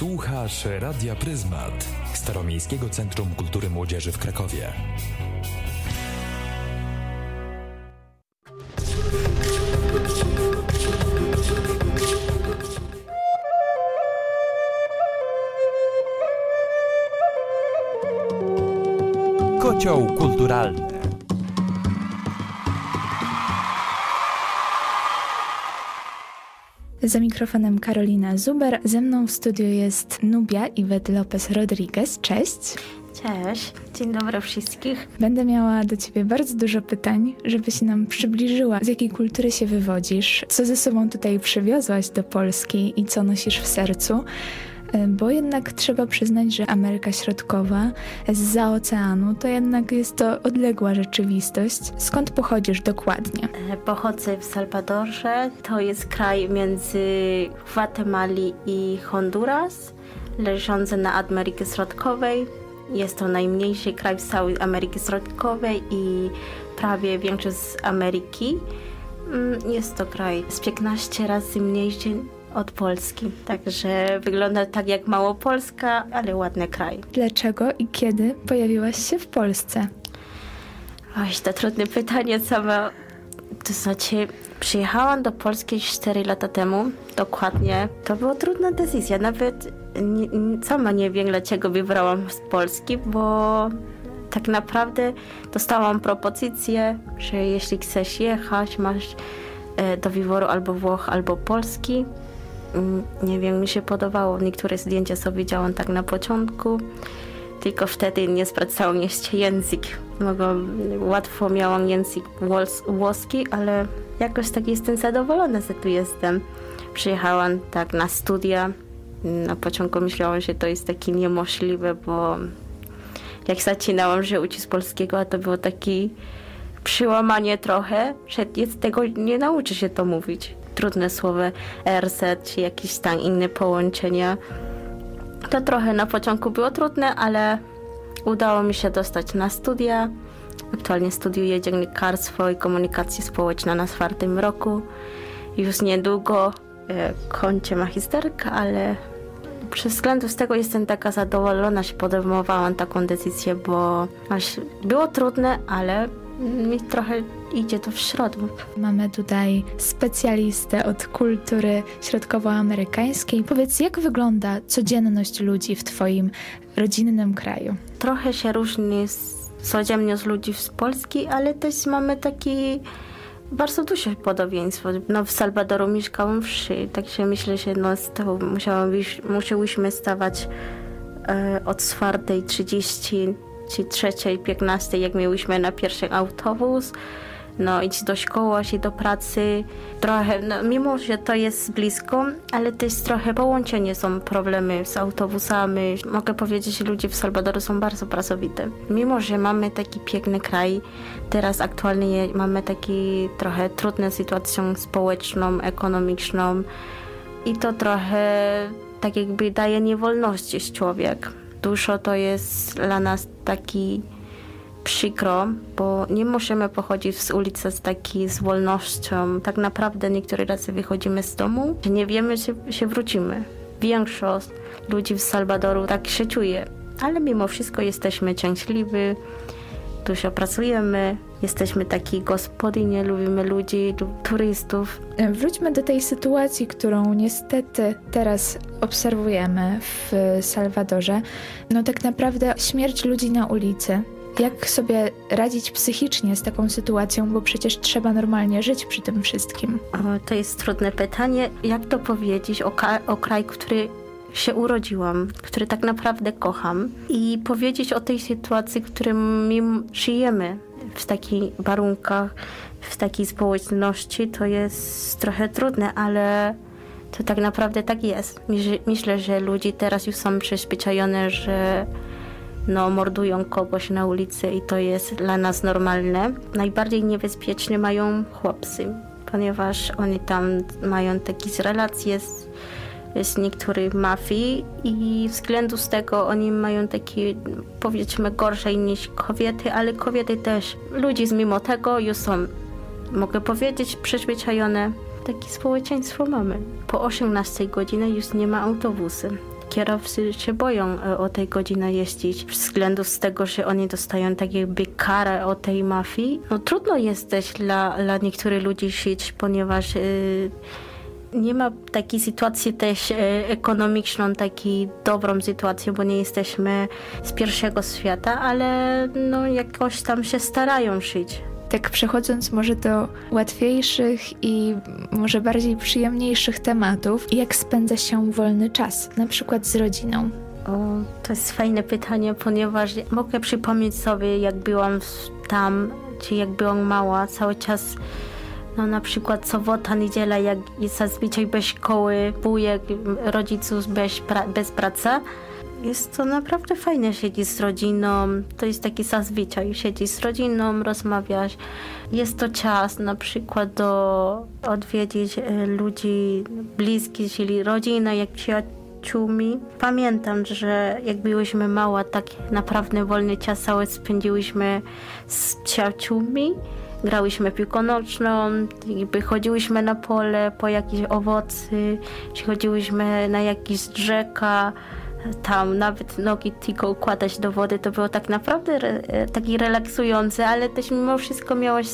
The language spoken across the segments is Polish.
Słuchasz Radia Pryzmat, Staromiejskiego Centrum Kultury Młodzieży w Krakowie. Kocioł kulturalny. Za mikrofonem Karolina Zuber. Ze mną w studiu jest Nubia Iwet Lopez Rodriguez. Cześć. Cześć, dzień dobry wszystkich. Będę miała do Ciebie bardzo dużo pytań, żebyś nam przybliżyła, z jakiej kultury się wywodzisz, co ze sobą tutaj przywiozłaś do Polski i co nosisz w sercu. E, bo jednak trzeba przyznać, że Ameryka Środkowa z oceanu to jednak jest to odległa rzeczywistość. Skąd pochodzisz dokładnie? E, pochodzę w Salwadorze. To jest kraj między Gwatemali i Honduras, leżący na Ameryce Środkowej. Jest to najmniejszy kraj w całej Ameryki Środkowej i prawie większość z Ameryki. Mm, jest to kraj z 15 razy mniejszy od Polski. Także wygląda tak jak Małopolska, ale ładny kraj. Dlaczego i kiedy pojawiłaś się w Polsce? Oj, to trudne pytanie sama. To znaczy, przyjechałam do Polski 4 lata temu, dokładnie. To była trudna decyzja. Nawet nie, sama nie wiem, dlaczego wybrałam z Polski, bo tak naprawdę dostałam propozycję, że jeśli chcesz jechać, masz e, do wyboru albo Włoch, albo Polski. Mm, nie wiem, mi się podobało. Niektóre zdjęcia sobie widziałam tak na początku, tylko wtedy nie sprawdzał mnie jeszcze język. Mogłam, łatwo miałam język włoski, ale jakoś tak jestem zadowolona, że tu jestem. Przyjechałam tak na studia. Na początku myślałam, że to jest takie niemożliwe, bo jak zaczynałam, że uczyć polskiego, a to było takie przyłamanie trochę, że tego nie nauczy się to mówić trudne słowo RZ, czy jakieś tam inne połączenia. To trochę na początku było trudne, ale udało mi się dostać na studia. Aktualnie studiuję dziennikarstwo i komunikację społeczną na czwartym roku. Już niedługo e, kończę magisterkę, ale przez względu z tego jestem taka zadowolona, że podejmowałam taką decyzję, bo było trudne, ale mi trochę idzie to w środku. Mamy tutaj specjalistę od kultury środkowoamerykańskiej. Powiedz, jak wygląda codzienność ludzi w Twoim rodzinnym kraju? Trochę się różni z, codziennie z ludzi z Polski, ale też mamy taki bardzo duże podobieństwo. No, w Salwadoru mieszkałam wsi, także myślę, że no, musiałyśmy stawać e, od 4.30 czy 3.15, jak mieliśmy na pierwszy autobus no, iść do szkoły, iść do pracy. Trochę, no, mimo że to jest blisko, ale też trochę połączenie są problemy z autobusami. Mogę powiedzieć, że ludzie w Salwadorze są bardzo pracowite. Mimo, że mamy taki piękny kraj, teraz aktualnie mamy taki trochę trudną sytuację społeczną, ekonomiczną i to trochę tak jakby daje niewolności człowiek. Dużo to jest dla nas taki przykro, bo nie możemy pochodzić z ulicy z takiej z wolnością. Tak naprawdę niektóre razy wychodzimy z domu, nie wiemy, czy się wrócimy. Większość ludzi w Salwadoru tak się czuje, ale mimo wszystko jesteśmy szczęśliwi, dużo pracujemy, jesteśmy taki gospodynie, lubimy ludzi, turystów. Wróćmy do tej sytuacji, którą niestety teraz obserwujemy w Salwadorze. No tak naprawdę śmierć ludzi na ulicy jak sobie radzić psychicznie z taką sytuacją, bo przecież trzeba normalnie żyć przy tym wszystkim? O, to jest trudne pytanie. Jak to powiedzieć o, o kraju, który się urodziłam, który tak naprawdę kocham i powiedzieć o tej sytuacji, w której my żyjemy w takich warunkach, w takiej społeczności, to jest trochę trudne, ale to tak naprawdę tak jest. Myślę, że ludzie teraz już są przyzwyczajone, że no, mordują kogoś na ulicy i to jest dla nas normalne. Najbardziej niebezpieczne mają chłopcy, ponieważ oni tam mają takie relacje z, z niektórych mafii i względu z tego oni mają takie powiedzmy gorsze niż kobiety, ale kobiety też. Ludzie mimo tego już są, mogę powiedzieć, przyzwyczajone. Takie społeczeństwo mamy. Po 18 godzinie już nie ma autobusy kierowcy się boją e, o tej godzinie jeździć, względu z tego, że oni dostają tak jakby karę o tej mafii. No trudno jest też dla, dla niektórych ludzi żyć, ponieważ yy, nie ma takiej sytuacji też e, ekonomiczną, takiej dobrą sytuacją, bo nie jesteśmy z pierwszego świata, ale no jakoś tam się starają żyć. Tak przechodząc może do łatwiejszych i może bardziej przyjemniejszych tematów, jak spędza się wolny czas, na przykład z rodziną? O, to jest fajne pytanie, ponieważ mogę przypomnieć sobie, jak byłam tam, czy jak byłam mała, cały czas no na przykład sobota, niedziela, jak jest zazwyczaj bez szkoły, wujek, rodziców bez, pra bez pracy. Jest to naprawdę fajnie siedzieć z rodziną. To jest taki zazwyczaj. Siedzieć z rodziną, rozmawiać. Jest to czas na przykład do odwiedzić e, ludzi bliskich, czyli rodzinę, jak przyjaciółmi. Pamiętam, że jak byłyśmy mała, tak naprawdę wolny czas cały spędziłyśmy z przyjaciółmi grałyśmy piłką noczną, jakby chodziłyśmy na pole po jakieś owoce, czy chodziłyśmy na jakieś rzeka, tam nawet nogi tylko układać do wody, to było tak naprawdę re, taki relaksujące, ale też mimo wszystko miałaś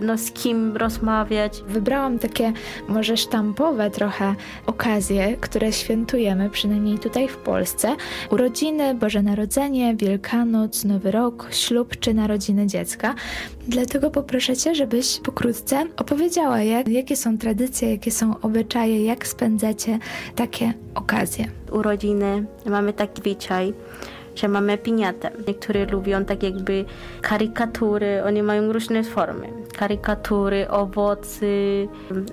no, z kim rozmawiać. Wybrałam takie może sztampowe trochę okazje, które świętujemy, przynajmniej tutaj w Polsce. Urodziny, Boże Narodzenie, Wielkanoc, Nowy Rok, ślub czy narodziny dziecka. Dlatego poproszę Cię, żebyś pokrótce opowiedziała, jak, jakie są tradycje, jakie są obyczaje, jak spędzacie takie okazje. Urodziny, mamy taki zwyczaj, że mamy piniatę. Niektórzy lubią tak jakby karykatury, oni mają różne formy. Karykatury, owoce,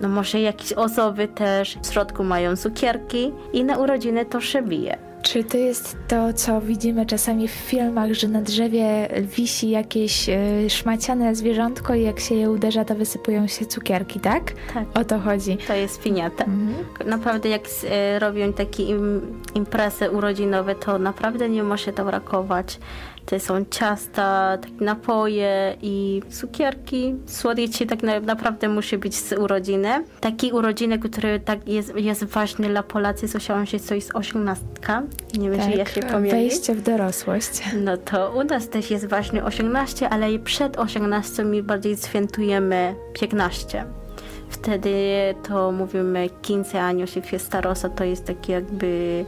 no może jakieś osoby też. W środku mają cukierki i na urodziny to przebije. Czy to jest to, co widzimy czasami w filmach, że na drzewie wisi jakieś y, szmaciane zwierzątko i jak się je uderza, to wysypują się cukierki, tak? Tak. O to chodzi. To jest piniata. Mhm. Naprawdę jak y, robią takie im, imprezy urodzinowe, to naprawdę nie może to brakować. To są ciasta, takie napoje i cukierki. Słodyczy tak naprawdę musi być z urodziny. Takie urodziny, które tak jest, jest ważne dla Polacy, słyszałam, że to jest osiemnastka. Nie wiem, tak, czy ja się pomylić. wejście w dorosłość. No to u nas też jest ważne 18, ale przed 18 my bardziej świętujemy 15 wtedy to mówimy 15 años i fiesta rosa, to jest taki jakby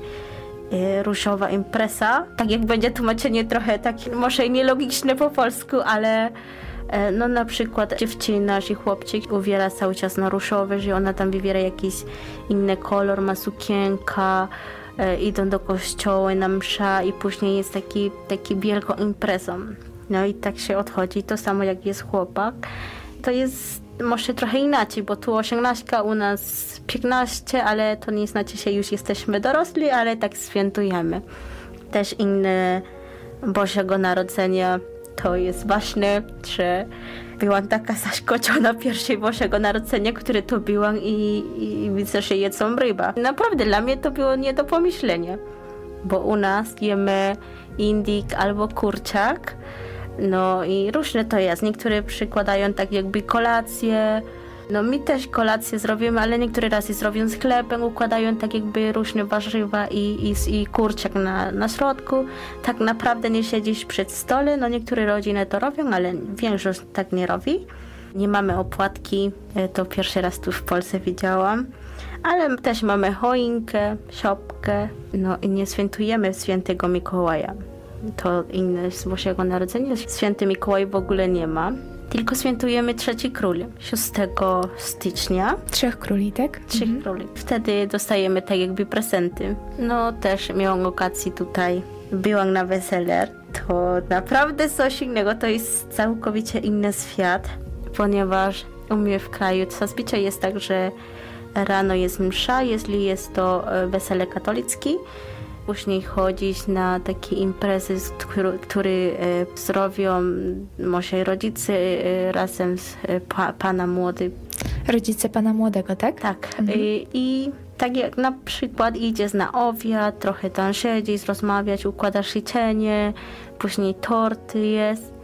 Y, różowa impreza. Tak jak będzie tłumaczenie trochę tak może nielogiczne po polsku, ale e, no na przykład dziewczyna czy chłopczyk uwiera cały czas na różowy, że ona tam wybiera jakiś inny kolor, ma sukienka, idą do kościoła na msza i później jest taki, taki wielką imprezą. No i tak się odchodzi. To samo jak jest chłopak. To jest może trochę inaczej, bo tu 18, u nas 15, ale to nie znaczy, że już jesteśmy dorośli, ale tak świętujemy. Też inne Bożego Narodzenia to jest ważne, że byłam taka zaskoczona pierwszej Bożego Narodzenia, które tu byłam i, i widzę, że jedzą ryba. Naprawdę dla mnie to było nie do pomyślenia, bo u nas jemy indyk albo kurczak, no i różne to jest. Niektóre przykładają tak jakby kolację. No mi też kolację zrobimy, ale niektóre razy zrobią z chlebem, układają tak jakby różne warzywa i, i, i kurczak na, na środku. Tak naprawdę nie siedzisz przed stole, no niektóre rodziny to robią, ale większość tak nie robi. Nie mamy opłatki, e, to pierwszy raz tu w Polsce widziałam. Ale też mamy choinkę, szopkę, no i nie świętujemy świętego Mikołaja to inne z Bożego Narodzenia. Święty Mikołaj w ogóle nie ma. Tylko świętujemy Trzeci Król 6 stycznia. Trzech króli, tak? Trzech mhm. króli. Wtedy dostajemy tak jakby prezenty. No też miałam okazję tutaj. Byłam na wesele. To naprawdę coś innego. To jest całkowicie inny świat, ponieważ u mnie w kraju zazwyczaj jest tak, że rano jest msza, jeśli jest to e, wesele katolickie później chodzić na takie imprezy, które, które zrobią może rodzice e, razem z e, pa, pana młody. Rodzice pana młodego, tak? Tak. Mhm. I, I tak jak na przykład idziesz na obiad, trochę tam siedzisz, rozmawiać, układasz życzenie, później torty jest.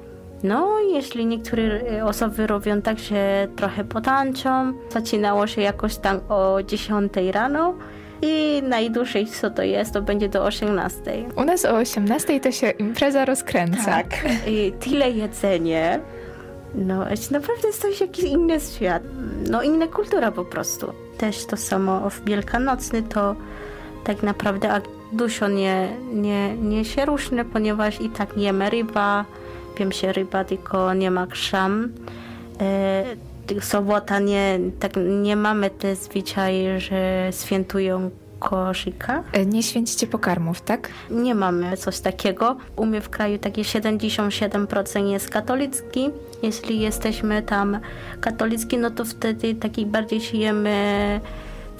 No, jeśli niektóre e, osoby robią tak, że trochę potańczą, zaczynało się jakoś tam o 10 rano, i najdłużej co to jest, to będzie do 18. U nas o 18 to się impreza rozkręca. Tak. I tyle jedzenie. No, naprawdę jest to jakiś inny świat. No, inna kultura po prostu. Też to samo w Wielkanocny to tak naprawdę dużo nie, nie, nie się różni, ponieważ i tak jemy ryba, wiem się ryba, tylko nie ma krzam. E, sobota nie, tak nie mamy te zwyczaje, że świętują koszyka. E, nie święcicie pokarmów, tak? Nie mamy coś takiego. U mnie w kraju takie 77% jest katolicki. Jeśli jesteśmy tam katolicki, no to wtedy taki bardziej żyjemy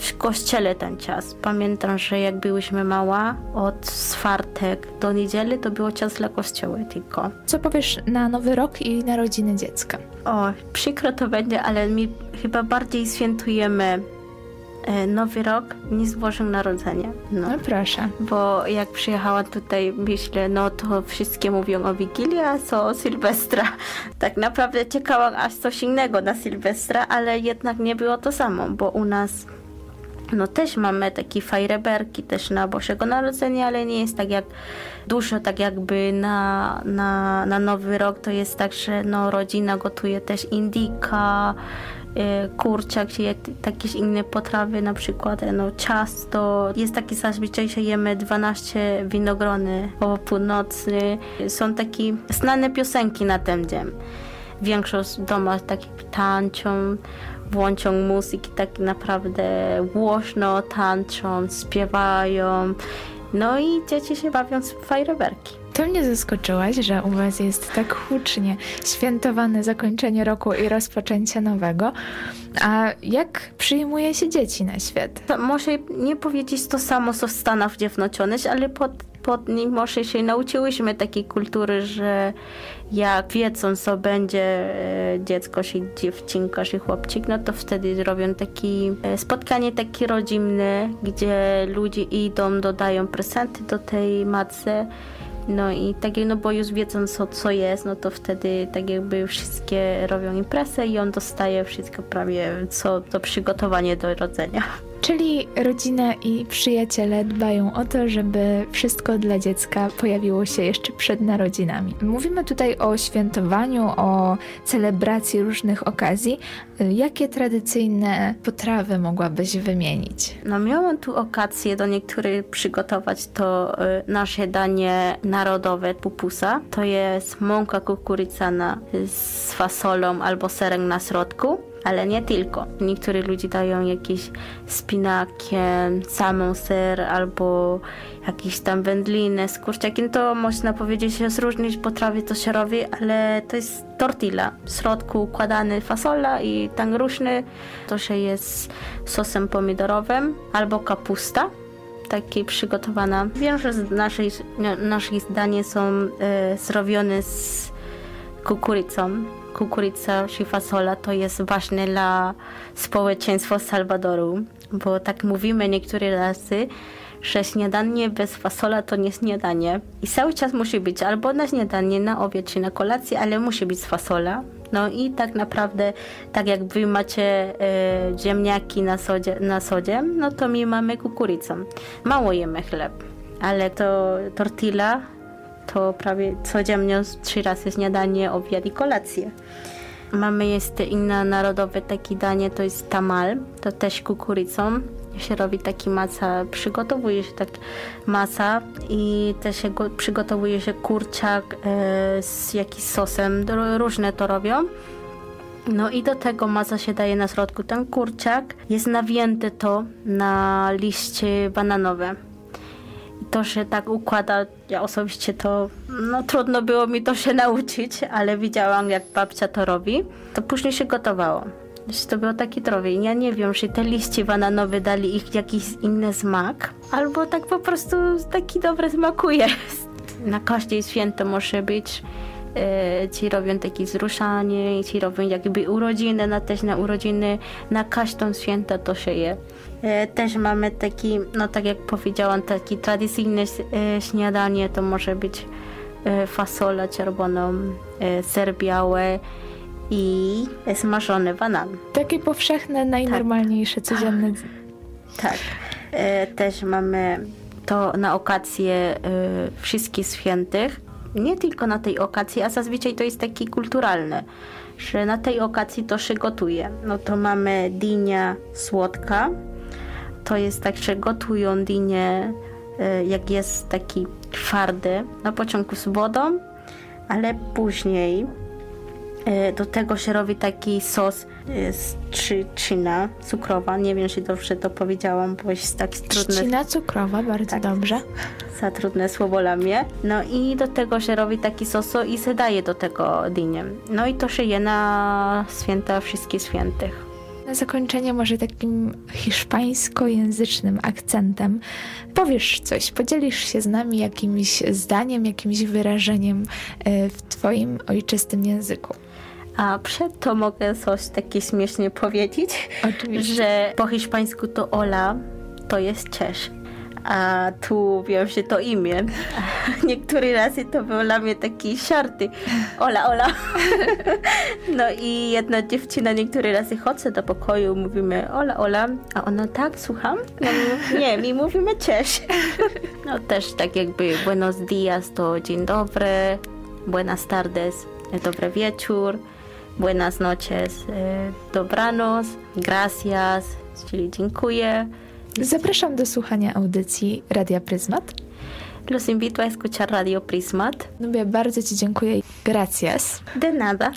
w kościele ten czas. Pamiętam, że jak byłyśmy mała, od czwartek do niedzieli to było czas dla kościoła tylko. Co powiesz na Nowy Rok i narodziny dziecka? O, przykro to będzie, ale my chyba bardziej świętujemy e, Nowy Rok niż Boże Narodzenie. No. no proszę. Bo jak przyjechałam tutaj, myślę, no to wszystkie mówią o Wigilii, a co o Sylwestra. Tak naprawdę czekałam aż coś innego na Sylwestra, ale jednak nie było to samo, bo u nas no też mamy takie fajreberki też na Bożego Narodzenia, ale nie jest tak jak dużo, tak jakby na, na, na Nowy Rok to jest tak, że no rodzina gotuje też indika, y, kurczak, jakieś inne potrawy, na przykład no, ciasto. Jest taki zazwyczaj, że jemy 12 winogrony po północy. Są takie znane piosenki na ten dzień. Większość domów takich tańczą, włączą muzyki tak naprawdę głośno, tańczą, śpiewają. No i dzieci się bawią w fajerwerki. To mnie zaskoczyłaś, że u Was jest tak hucznie świętowane zakończenie roku i rozpoczęcie nowego. A jak przyjmuje się dzieci na świat? To może nie powiedzieć to samo, co w Stanach Zjednoczonych, ale pod pod nim może się nauczyłyśmy takiej kultury, że jak wiedzą, co będzie e, dziecko, czy dziewczynka, czy chłopczyk, no to wtedy robią takie spotkanie takie rodzinne, gdzie ludzie idą, dodają prezenty do tej matce. No i tak no bo już wiedzą co, co jest, no to wtedy tak jakby wszystkie robią imprezę i on dostaje wszystko prawie co to przygotowanie do rodzenia. Czyli rodzina i przyjaciele dbają o to, żeby wszystko dla dziecka pojawiło się jeszcze przed narodzinami. Mówimy tutaj o świętowaniu, o celebracji różnych okazji. Jakie tradycyjne potrawy mogłabyś wymienić? No miałam tu okazję do niektórych przygotować to y, nasze danie narodowe pupusa. To jest mąka kukurycana z fasolą albo serem na środku ale nie tylko. Niektórzy ludzie dają jakieś spinakiem, samą ser albo jakieś tam wędliny z kurczakiem. To można powiedzieć, że z różnych potrawy to się robi, ale to jest tortilla. W środku układany fasola i tam różny. To się jest sosem pomidorowym albo kapusta takiej przygotowana. Większość naszych, naszych zdań są e, zrobione z kukurycą kukurydza czy fasola to jest ważne dla społeczeństwa Salwadoru, bo tak mówimy niektóre razy, że śniadanie bez fasola to nie śniadanie. I cały czas musi być albo na śniadanie, na obiad czy na kolację, ale musi być fasola. No i tak naprawdę, tak jak wy macie e, ziemniaki na sodzie, na sodzie, no to my mamy kukurydzę. Mało jemy chleb, ale to tortilla to prawie codziennie trzy razy śniadanie, obiad i kolację. Mamy jeszcze inne narodowe takie danie, to jest tamal, to też kukurydzą się robi taki masa, przygotowuje się tak masa i też się go, przygotowuje się kurczak e, z jakimś sosem, różne to robią. No i do tego masa się daje na środku ten kurczak, jest nawięte to na liście bananowe to się tak układa, ja osobiście to, no trudno było mi to się nauczyć, ale widziałam jak babcia to robi, to później się gotowało. To było taki trowie. Ja nie wiem, czy te liście bananowe dali ich jakiś inny smak, albo tak po prostu taki dobry smakuje. Na każdej święto może być ci robią takie wzruszanie, ci robią jakby urodziny, na też na urodziny, na każdą święto to się je. E, też mamy taki, no tak jak powiedziałam, taki tradycyjne e, śniadanie, to może być e, fasola czerwoną, ser biały i smażony banan. Takie powszechne, najnormalniejsze, tak. codzienne. Tak. E, też mamy to na okazję e, wszystkich świętych. Nie tylko na tej okazji, a zazwyczaj to jest taki kulturalne, że na tej okazji to się gotuje. No to mamy dynia słodka. To jest tak, że gotują dynię, e, jak jest taki twardy, na początku z wodą, ale później do tego się robi taki sos e, z trzcina cukrowa. Nie wiem, czy dobrze to powiedziałam, bo jest tak trudne, Trzcina cukrowa, bardzo Tak. dobrze. za trudne słowo dla mnie. No i do tego się robi taki soso i się daje do tego dynię. No i to się je na święta wszystkich świętych. Na zakończenie może takim hiszpańskojęzycznym akcentem powiesz coś, podzielisz się z nami jakimś zdaniem, jakimś wyrażeniem e, w twoim ojczystym języku. A przed to mogę coś takie śmiesznie powiedzieć, Oczywiście. że po hiszpańsku to Ola to jest Czesz. A tu wiem, że to imię. Niektóre razy to było dla mnie taki żarty. Ola, Ola. No i jedna dziewczyna niektóre razy chodzę do pokoju, mówimy Ola, Ola, a ona tak, słucham? Mówię, nie, mi mówimy Czesz. No też tak jakby buenos dias to dzień dobry, buenas tardes, dobry wieczór, buenas noches, e, dobranoc, gracias, czyli dziękuję. Zapraszam do słuchania audycji Radia Pryzmat. Los invito a escuchar Radio Prismat. Nubia, bardzo Ci dziękuję. Gracias. De nada.